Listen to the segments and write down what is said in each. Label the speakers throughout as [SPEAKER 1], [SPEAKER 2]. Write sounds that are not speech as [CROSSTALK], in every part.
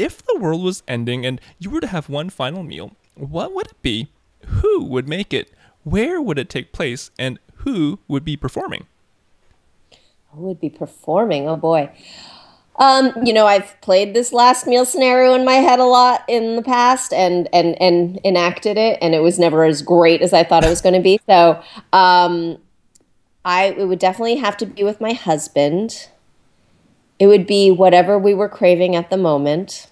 [SPEAKER 1] if the world was ending and you were to have one final meal, what would it be? Who would make it? Where would it take place? And who would be performing?
[SPEAKER 2] Who would be performing? Oh boy. Um, you know, I've played this last meal scenario in my head a lot in the past and and and enacted it, and it was never as great as I thought it was going to be. So, um, I it would definitely have to be with my husband. It would be whatever we were craving at the moment,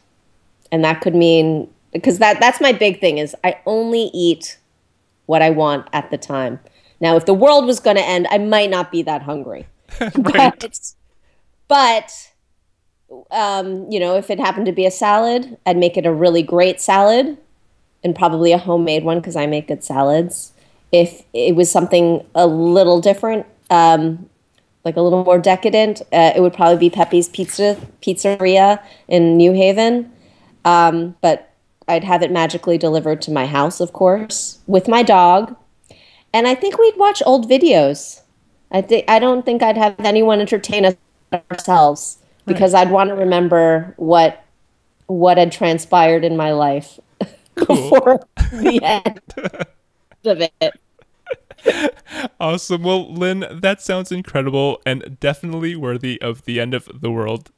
[SPEAKER 2] and that could mean because that that's my big thing is I only eat what I want at the time. Now, if the world was going to end, I might not be that hungry, [LAUGHS] but but um, you know, if it happened to be a salad, I'd make it a really great salad and probably a homemade one because I make good salads. If it was something a little different, um, like a little more decadent, uh, it would probably be Pepe's Pizza Pizzeria in New Haven. Um, but I'd have it magically delivered to my house, of course, with my dog. And I think we'd watch old videos. I think I don't think I'd have anyone entertain us ourselves because I'd want to remember what what had transpired in my life [LAUGHS] cool. before the [LAUGHS] end of it.
[SPEAKER 1] Awesome. Well, Lynn, that sounds incredible and definitely worthy of the end of the world.